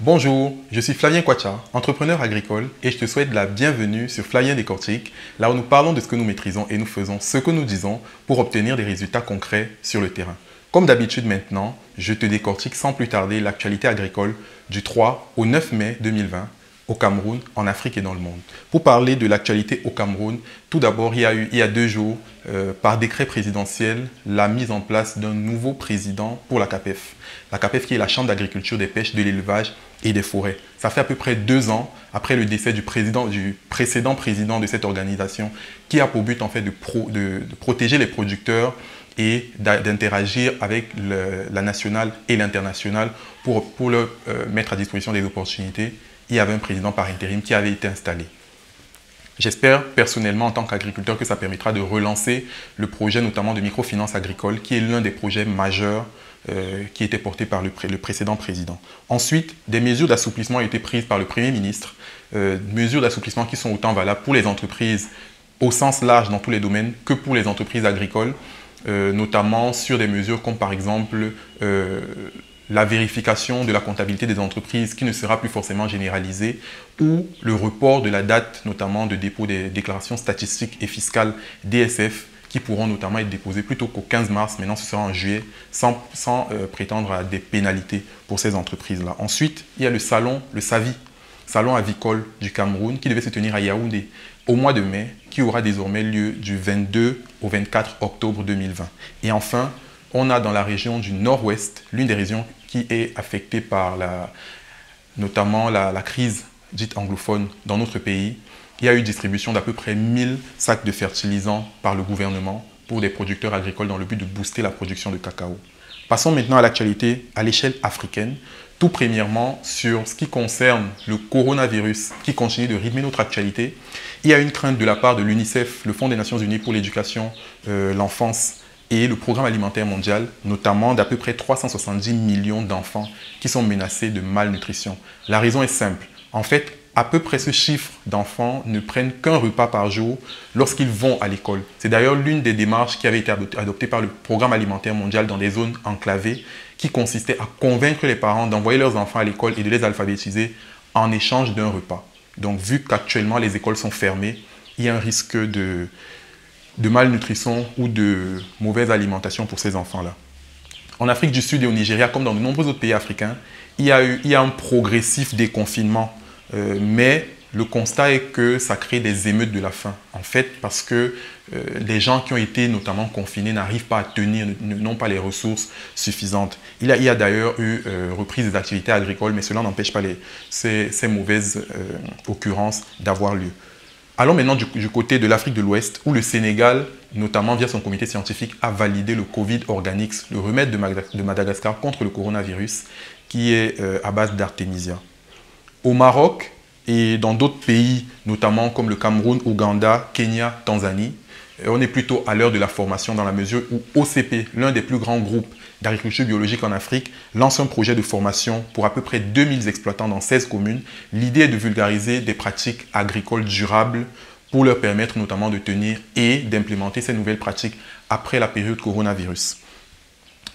Bonjour, je suis Flavien Quacha, entrepreneur agricole et je te souhaite la bienvenue sur Flavien Décortique, là où nous parlons de ce que nous maîtrisons et nous faisons ce que nous disons pour obtenir des résultats concrets sur le terrain. Comme d'habitude maintenant, je te décortique sans plus tarder l'actualité agricole du 3 au 9 mai 2020 au Cameroun, en Afrique et dans le monde. Pour parler de l'actualité au Cameroun, tout d'abord, il y a eu, il y a deux jours, euh, par décret présidentiel, la mise en place d'un nouveau président pour la CAPEF. La CAPEF qui est la Chambre d'agriculture, des pêches, de l'élevage et des forêts. Ça fait à peu près deux ans après le décès du, président, du précédent président de cette organisation qui a pour but en fait de, protéger les producteurs et d'interagir avec la nationale et l'international pour, pour leur euh, mettre à disposition des opportunités il y avait un président par intérim qui avait été installé. J'espère personnellement en tant qu'agriculteur que ça permettra de relancer le projet notamment de microfinance agricole qui est l'un des projets majeurs euh, qui était porté par le, précédent président. Ensuite, des mesures d'assouplissement ont été prises par le Premier ministre, euh, mesures d'assouplissement qui sont autant valables pour les entreprises au sens large dans tous les domaines que pour les entreprises agricoles, euh, notamment sur des mesures comme par exemple la vérification de la comptabilité des entreprises qui ne sera plus forcément généralisée ou le report de la date notamment de dépôt des déclarations statistiques et fiscales DSF qui pourront notamment être déposées plutôt qu'au 15 mars, maintenant ce sera en juillet, sans, euh, prétendre à des pénalités pour ces entreprises-là. Ensuite, il y a le salon, le SAVI, Salon avicole du Cameroun, qui devait se tenir à Yaoundé au mois de mai, qui aura désormais lieu du 22 au 24 octobre 2020. Et enfin, on a dans la région du nord-ouest, l'une des régions qui est affectée par la, notamment la, crise dite anglophone dans notre pays. Il y a eu distribution d'à peu près 1000 sacs de fertilisants par le gouvernement pour des producteurs agricoles dans le but de booster la production de cacao. Passons maintenant à l'actualité à l'échelle africaine. Tout premièrement, sur ce qui concerne le coronavirus qui continue de rythmer notre actualité, il y a une crainte de la part de l'UNICEF, le Fonds des Nations Unies pour l'éducation, euh, l'enfance et le programme alimentaire mondial, notamment d'à peu près 370 millions d'enfants qui sont menacés de malnutrition. La raison est simple. En fait, à peu près ce chiffre d'enfants ne prennent qu'un repas par jour lorsqu'ils vont à l'école. C'est d'ailleurs l'une des démarches qui avait été adoptée par le Programme alimentaire mondial dans des zones enclavées qui consistait à convaincre les parents d'envoyer leurs enfants à l'école et de les alphabétiser en échange d'un repas. Donc vu qu'actuellement les écoles sont fermées, il y a un risque de, de malnutrition ou de mauvaise alimentation pour ces enfants-là. En Afrique du Sud et au Nigeria, comme dans de nombreux autres pays africains, il y a, eu, un progressif déconfinement. Euh, mais le constat est que ça crée des émeutes de la faim. En fait, parce que euh, les gens qui ont été notamment confinés n'arrivent pas à tenir, n'ont pas les ressources suffisantes. Il y a, d'ailleurs eu euh, reprise des activités agricoles, mais cela n'empêche pas ces mauvaises occurrences d'avoir lieu. Allons maintenant du, côté de l'Afrique de l'Ouest, où le Sénégal, notamment via son comité scientifique, a validé le Covid Organics, le remède de Madagascar contre le coronavirus, qui est euh, à base d'artémisia. Au Maroc et dans d'autres pays, notamment comme le Cameroun, Ouganda, Kenya, Tanzanie, euh, on est plutôt à l'heure de la formation dans la mesure où OCP, l'un des plus grands groupes d'agriculture biologique en Afrique, lance un projet de formation pour à peu près 2000 exploitants dans 16 communes. L'idée est de vulgariser des pratiques agricoles durables pour leur permettre notamment de tenir et d'implémenter ces nouvelles pratiques après la période coronavirus.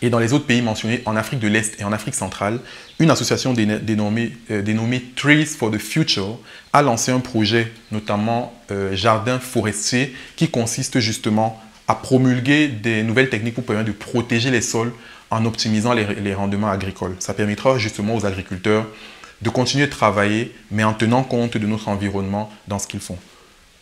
Et dans les autres pays mentionnés, en Afrique de l'Est et en Afrique centrale, une association dénommée, euh, dénommée, Trees for the Future a lancé un projet, notamment euh, Jardin forestier, qui consiste justement à promulguer des nouvelles techniques pour permettre de protéger les sols en optimisant les, rendements agricoles. Ça permettra justement aux agriculteurs de continuer de travailler, mais en tenant compte de notre environnement dans ce qu'ils font.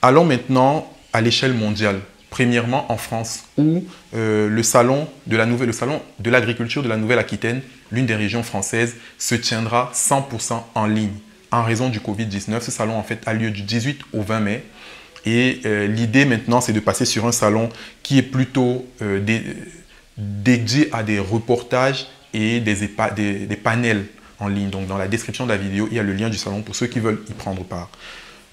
Allons maintenant à l'échelle mondiale. Premièrement en France, où euh, le salon de la nouvelle, le salon de l'agriculture de la Nouvelle-Aquitaine, l'une des régions françaises, se tiendra 100% en ligne. En raison du Covid-19, ce salon en fait a lieu du 18 au 20 mai et euh, l'idée maintenant, c'est de passer sur un salon qui est plutôt euh, dédié à des reportages et des, des, panels en ligne. Donc dans la description de la vidéo, il y a le lien du salon pour ceux qui veulent y prendre part.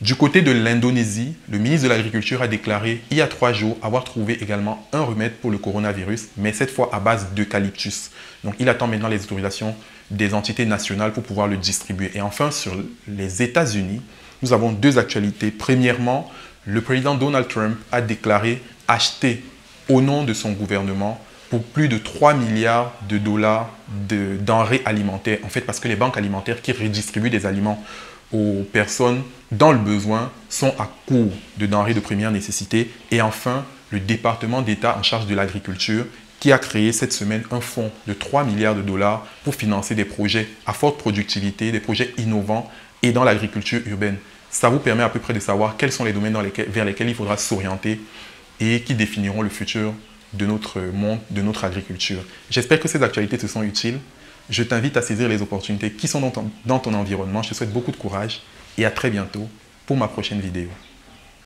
Du côté de l'Indonésie, le ministre de l'Agriculture a déclaré il y a trois jours avoir trouvé également un remède pour le coronavirus, mais cette fois à base d'eucalyptus. Donc il attend maintenant les autorisations des entités nationales pour pouvoir le distribuer. Et enfin, sur les États-Unis, nous avons deux actualités. Premièrement, le président Donald Trump a déclaré acheter au nom de son gouvernement pour plus de 3 milliards de dollars de denrées alimentaires. En fait, parce que les banques alimentaires qui redistribuent des aliments aux personnes dans le besoin sont à court de denrées de première nécessité. Et enfin, le département d'État en charge de l'agriculture qui a créé cette semaine un fonds de 3 milliards de dollars pour financer des projets à forte productivité, des projets innovants et dans l'agriculture urbaine. Ça vous permet à peu près de savoir quels sont les domaines vers lesquels il faudra s'orienter et qui définiront le futur de notre monde, de notre agriculture. J'espère que ces actualités te sont utiles. Je t'invite à saisir les opportunités qui sont dans ton, dans ton environnement. Je te souhaite beaucoup de courage et à très bientôt pour ma prochaine vidéo.